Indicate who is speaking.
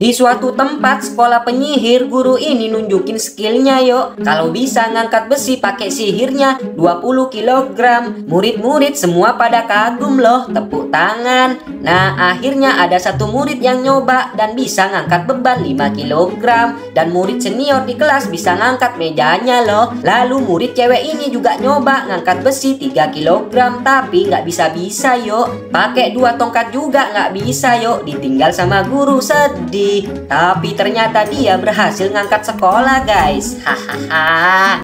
Speaker 1: Di suatu tempat sekolah penyihir, guru ini nunjukin skillnya yuk. Kalau bisa ngangkat besi pakai sihirnya 20 kg. Murid-murid semua pada kagum loh, tepuk tangan. Nah, akhirnya ada satu murid yang nyoba dan bisa ngangkat beban 5 kg. Dan murid senior di kelas bisa ngangkat mejanya loh. Lalu murid cewek ini juga nyoba ngangkat besi 3 kg, tapi nggak bisa-bisa yuk. Pakai dua tongkat juga nggak bisa yuk, ditinggal sama guru sedih. Tapi ternyata dia berhasil ngangkat sekolah guys. Hahaha